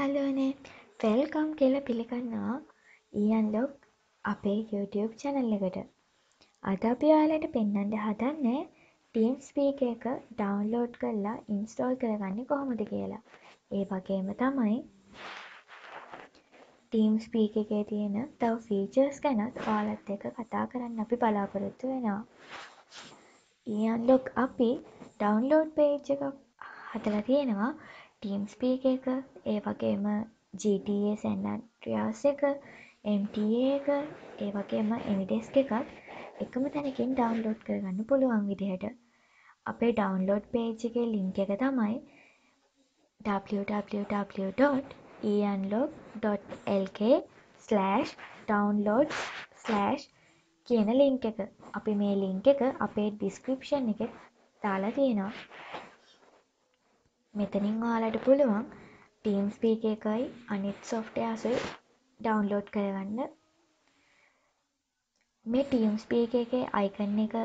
යාළුවනේ වෙල්කම් කියලා පිළිගන්නවා ඊයන්ලොග් අපේ YouTube චැනල් එකට. අද අපි ඔයාලට පෙන්වන්න හදන්නේ ටීම් ස්පීක් එක ඩවුන්ලෝඩ් කරලා ඉන්ස්ටෝල් කරගන්නේ කොහොමද කියලා. ඒ වගේම තමයි ටීම් ස්පීක් එකේ තියෙන තව ෆීචර්ස් ගැනත් ඔයාලත් එක්ක කතා කරන්න අපි බලාපොරොත්තු වෙනවා. ඊයන්ලොග් අපි ඩවුන්ලෝඩ් පේජ් එකක් හදලා තියෙනවා ටීම් ස්පීක් එක ඒ වගේම GTA San Andreas එක MTA එක ඒ වගේම එනිඩෙස්ක් එකත් එකම තැනකින් ඩවුන්ලෝඩ් කරගන්න පුළුවන් විදිහට. අපේ ඩවුන්ලෝඩ් පේජ් එකේ ලින්ක් එක තමයි www.ianlog.lk/downloads/ කියන ලින්ක් එක. අපි මේ ලින්ක් එක අපේ ඩිස්ක්‍රිප්ෂන් එකෙත් දාලා තියෙනවා. මෙතනින් ඔයාලට පුළුවන් ටීම් ස්පීක් එකයි අනිත් සොෆ්ටයාසුයි ඩවන්ලෝඩ් කරගන්න මේ ටීම් ස්පීක එකේ අයිකන්න එක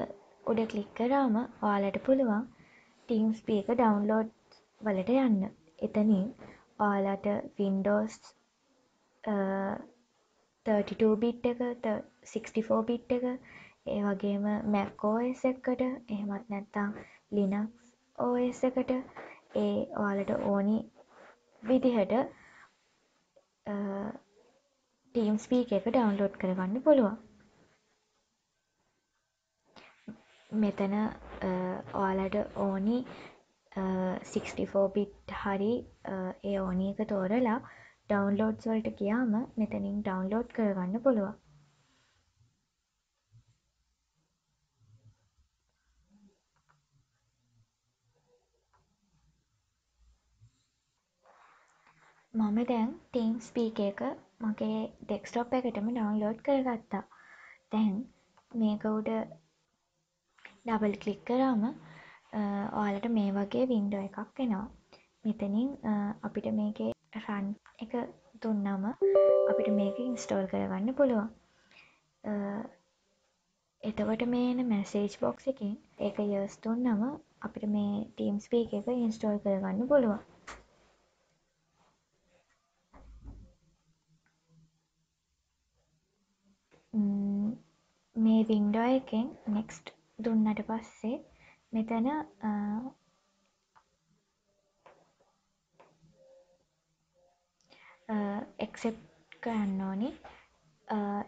උඩ කලික් කරාම ඔයාලට පුළුවන් ටීම් ස්පීක ඩවන්ලෝඩ් වලට යන්න. එතනින් ඔයාලට වින්ඩෝස් 32 බිට් එක 64 බිට් එක ඒ වගේම මැක්කෝස් එකට එහෙමත් නැත්තං ලිනක්ස් ඕස් එකට ඒ ඔයාලට ඕනි විදිහට ටීම් ස්පීක එක ඩවන්ලෝඩ් කරගන්න පුළුවන්. මෙතන ඔයාලට ඕනි 64 බිට් හරි ඒ ඕනි එක තෝරලා ඩවන්ලෝඩ්ස් වලට ගියාම මෙතනින් ඩවන්ලෝඩ් කරගන්න පුළුවන්. මම දැන් ටීම් ස්පීක එක මගේ ඩෙක්ස්ටොප් එකටම ඩවන්ලෝඩ් කරගත්තා. දැන් මේක උඩ ඩබල් කලික් කරාම ඔයාලට මේ වගේ වින්ඩෝ එකක් එනවා. මෙතනින් අපිට මේකේ රන් එක දුන්නම අපිට මේක ඉන්ස්ටෝල් කරගන්න පුළුවන්. එතකොට මේ එන මැසේජ් බොක්ස් එකින් ඒක යස් දුන්නම අපිට මේ ටීම් ස්පීක එක ඉන්ස්ටෝල් කරගන්න පුළුවන්. මේ වින්ඩෝ එකෙන් නෙක්ස්ට් දුන්නට පස්සේ මෙතන එක්සෙප් කරන්න ඕනි.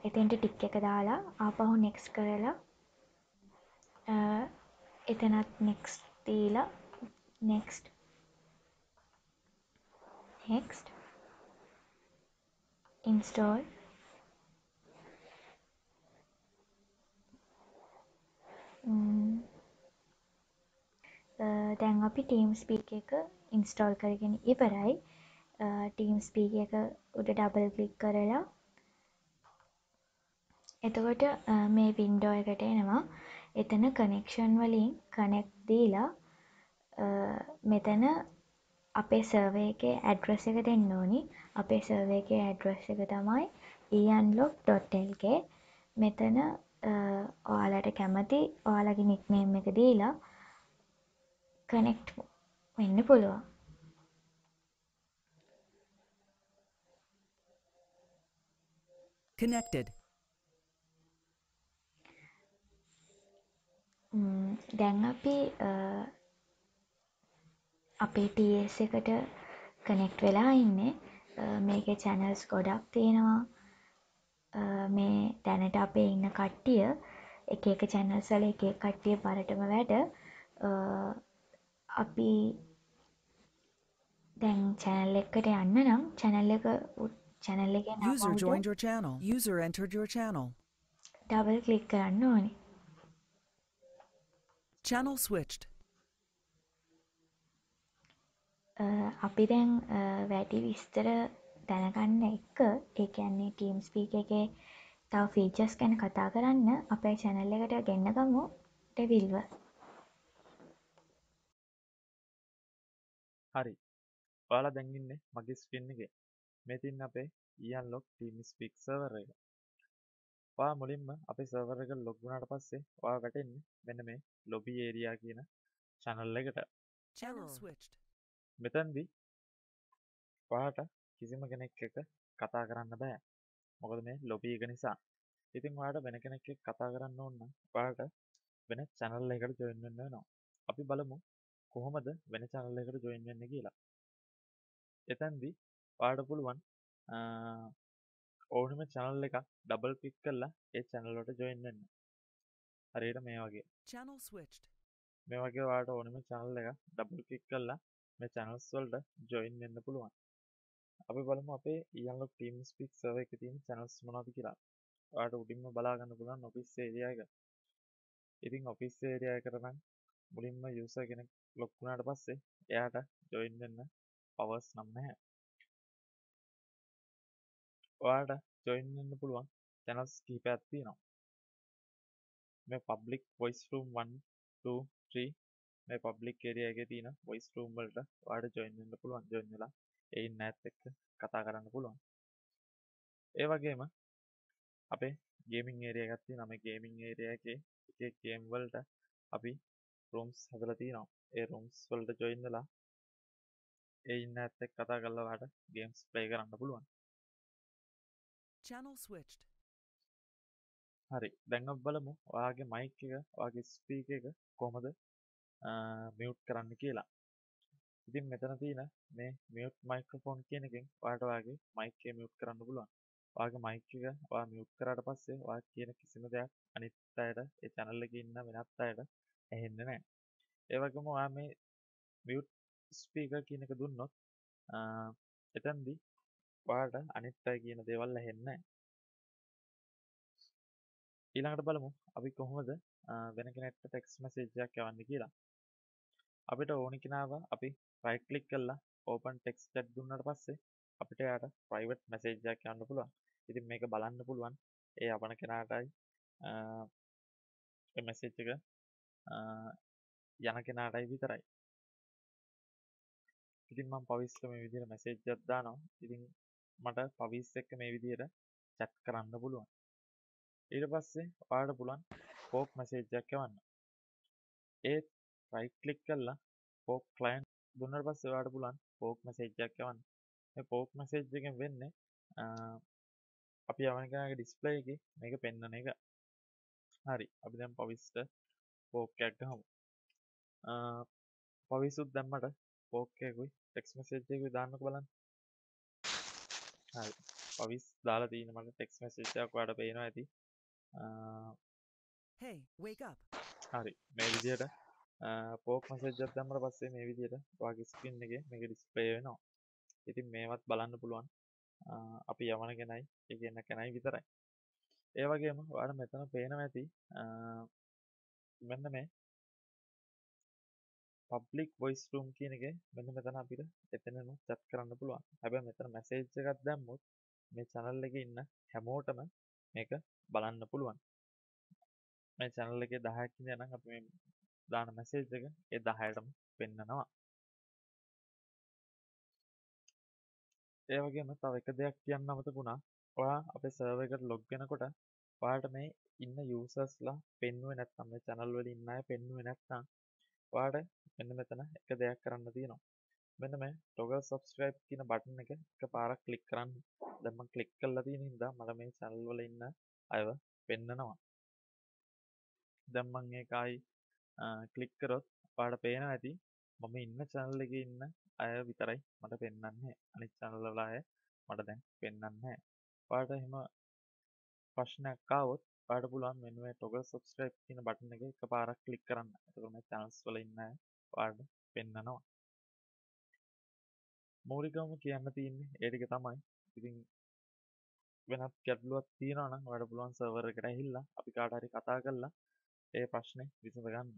එතෙන්ට ටික් එක දාලා ආපහු නෙක්ස් කරලා එතනත් නෙක්ස් දීලා නෙක්ස්ට් නෙක්ස්ට් ඉන්ස්ටෝල් දැන් අපි ටීම් ස්පීක් එක ඉන්ස්ටෝල් කරගෙන ඉවරයි. ටීම් ස්පීක් එක උඩ ඩබල් කලික් කරලා එතකොට මේ වින්ඩෝ එකට එනවා. එතන කනෙක්ෂන් වලින් කනෙක්් දීලා මෙතන අපේ සර්වය එකේ ඇඩ්‍රස් එක දෙන්න ඕනි. අපේ සර්වය එකේ ඇඩ්‍රස් එක තමයි ianlog.lk මෙතන ඔයාලට කැමති ඔයාලගේ නික්නේම් එක දීලා කනෙක්ට් වෙන්න පුළුවන්. Connected. දැන් අපි අපේ ටස් එකට කනෙක්ට් වෙලා ඉන්නේ. මේක චැනල්ස් ගොඩක් තියෙනවා මේ දැනට අපේ ඉන්න කට්ටිය එක එක චැනල්ස් වල එක එක කට්ටිය බරටම වැඩ අපි දැන් චැනල් එකට යන්න නම් චැනල් එක චැනල් එක User joined your channel. User entered your channel. Double click කරන්න ඕනි Channel switched. අපි දැන් වැඩි විස්තර දැනගන්න එක. ඒ කියන්නේ ටීම් ස්පීක එකේ තව ෆීචර්ස් ගැන කතා කරන්න අපේ චැනල් එකට ගෙන්න ගමු. ටෙවිල්ව හරි. ඔයාලා දැන් ඉන්නේ මගේ ස්ක්‍රීන් එකේ. මේ තින්න අපේ ඊයන් ලොග් ටීම් ස්පීක් සර්වර් එක. ඔයා මුලින්ම අපේ සර්වර් එක ලොග් වුණාට පස්සේ ඔයා වැටෙන්නේ මෙන්න මේ ලොබි ඒරියා කියන channel එකට. Channel switched. මෙතනදී ඔයාට කිසිම කෙනෙක් එක කතා කරන්න බෑ. මොකද මේ ලොබී එක නිසා. ඉතින් වාට වෙන කෙනෙක් එක්ක කතා කරන්න ඕන්න පාට වෙන චැනල් එකට ජොයින් වෙන්න වෙනවා. අපි බලමු කොහොමද වෙන චැනල් එකට ජොයින් වෙන්න කියලා. එතැන්දි පාට පුළුවන් ඕනම චැනල් එක ඩබල් පික් කරලා ඒ චැනල්ලට ජොයින් වෙන්න. හරියට මේ වගේ. Channel switched. මේ වගේ වාට ඕනම චැනල් එක ඩබල් පික් කරලා මේ චැනල්ස් වලට ජොයින් වෙන්න පුළුවන් අපි බලමු අපේ ඊයන්ලොක් ටීම් ස්පික් සර්වර් එකේ තියෙන channels මොනවද කියලා. ඔයාලට උඩින්ම බලා ගන්න පුළුවන් ඔෆිස් ඒරියා එක. ඉතින් ඔෆිස් ඒරියා එකට නම් මුලින්ම යූසර් කෙනෙක් ලොග් වුණාට පස්සේ එයාට ජොයින් වෙන්න පවර්ස් නම් නැහැ. ඔයාලට ජොයින් වෙන්න පුළුවන් channels කිහිපයක් තියෙනවා. මේ public voice room 1 2 3 මේ පබ්ලික් ඒරියා එකේ තියෙන voice room වලට ඔයාලට join වෙන්න පුළුවන් join වෙලා ඒ ඉන්න ඇත් එක්ක කතා කරන්න පුළුවන්. ඒ වගේම අපේ ගේමින් ඒරියා එකක් තියෙනවා. මේ ගේමින් ඒරියා එකේ එක එක ගේම් වලට අපි rooms හදලා තියෙනවා ඒ rooms වලට වෙලා ඒ ඉන්න ඇත් එක්ක කතා ඔයාලට games play කරන්න පුළුවන්. Channel switched. හරි. අපි බලමු ඔයාගේ මයික් එක ඔයාගේ ස්පීකර් එක කොහොමද මියුට් කරන්න කියලා ඉතින් මෙතන තියෙන මේ මියුට් මයික්‍රොෆෝන් කියන එකෙන් ඔයාලට ඔයාගේ මයික් එක මියුට් කරන්න පුළුවන්. ඔයාගේ මයික් එක ඔයා මියුට් කරාට පස්සේ ඔයා කියන කිසිම දෙයක් අනිත් අයට ඒ channel එකේ ඉන්න වෙනත් අයට ඇහෙන්නේ නැහැ. ඒ වගේම ඔයා මේ මියුට් ස්පීකර් කියන එක දුන්නොත් එතනදී ඔයාලට අනිත් අය කියන දේවල් ඇහෙන්නේ නැහැ. ඊළඟට බලමු අපි කොහොමද වෙන කෙනෙක්ට ටෙක්ස්ට් මැසේජ් එකක් යවන්නේ කියලා. අපිට ඕනි කෙනාව අපි රයිට් ක්ලික් කරලා ඕපන් ටෙක්ස්ට් chat දුන්නාට පස්සේ අපිට එයාට ප්‍රයිවට් මැසේජ් එකක් යවන්න පුළුවන්. ඉතින් මේක බලන්න පුළුවන් ඒ යවන කෙනාටයි ඒ මැසේජ් එක යන කෙනාටයි විතරයි. ඉතින් මම පවිස්ට මේ විදිහට මැසේජ් එකක් දානවා. ඉතින් මට පවිස් එක්ක මේ විදිහට chat කරන්න පුළුවන්. ඊට පස්සේ ඔයාලට පුළුවන් පෝක් මැසේජ් එකක් යවන්න. ඒත් රයිට් ක්ලික් කරලා පෝක් ක්ලයන්ට් දුන්නට පස්සේ ඔයාලට පුළුවන් පෝක් මැසේජ් එකක් යවන්න. මේ පෝක් මැසේජ් එකෙන් වෙන්නේ අපි යවන කෙනාගේ ඩිස්ප්ලේ එකේ මේක පෙන්වන එක. හරි. අපි දැන් පවිස්ට පෝක් එකක් ගහමු. පවිසුත් දැම්මට පෝක් එකකුයි ටෙක්ස්ට් මැසේජ් එකකුයි දාන්නකෝ බලන්න. හරි. පවිස් දාලා තියෙන මට ටෙක්ස්ට් මැසේජ් එකක් ඔයාලට පේනවා ඇති. Hey, wake up. හරි. මේ විදිහට පෝක් මසේජ්ජක් දැම්මට පස්සේ මේ විදිහට ඔයාගේ ස්ක්‍රීන් එකේ මේක ඩිස්ප්ලේ වෙනවා. ඉතින් මේවත් බලන්න පුළුවන්. අපි යවන කෙනයි ඒ කියන කෙනයි විතරයි. ඒ වගේම ඔයාලට මෙතන පේනවා ඇති මෙන්න මේ public voice room කියන එකේ මෙන්න මෙතන අපිට එතනම chat කරන්න පුළුවන්. හැබැයි මෙතන මැසේජ් එකක් දැම්මොත් මේ channel එකේ ඉන්න හැමෝටම මේක බලන්න පුළුවන්. මේ channel එකේ 10ක් ඉඳලා නම් අපි මේ දාන මැසේජ් එක ඒ 10ටම පෙන්නනවා. ඒ වගේම තව එක දෙයක් කියන්න අමතකුණා. ඔයා අපේ සර්වර් එකට ලොග් වෙනකොට ඔයාලට මේ ඉන්න යූසර්ස්ලා පෙන්වුවේ නැත්නම් මේ channel වල ඉන්න අය පෙන්වුවේ නැත්නම් ඔයාලට මෙන්න මෙතන එක දෙයක් කරන්න තියෙනවා. මෙන්න මේ toggle subscribe කියන බටන් එක එකපාරක් ක්ලික් කරන්න. දැන් මම ක්ලික් කරලා තියෙන හින්දා මට මේ channel වල ඉන්න අයව පෙන්නනවා. දැන් මම ඒක ආයි ක්ලික් කරොත් ඔයාලට පේනවා ඇති මම ඉන්න channel එකේ ඉන්න අය විතරයි මට පෙන්වන්නේ. අනිත් channel වල අය මට දැන් පෙන්වන්නේ නැහැ. ඔයාලට එහෙම ප්‍රශ්නයක් ආවොත් ඔයාලට පුළුවන් මෙන්න මේ toggle subscribe කියන බටන් එක එකපාරක් ක්ලික් කරන්න. එතකොට මේ channels වල ඉන්න අය ඔයාලට පෙන්නනවා. මූලිකවම කියන්න තියෙන්නේ ඒ ටික තමයි. ඉතින් වෙනත් ගැටලුවක් තියෙනවා නම් ඔයාලට පුළුවන් සර්වර් එකට ඇහිල්ලා අපි කාට හරි කතා කරලා ඒ ප්‍රශ්නේ විසඳ ගන්න.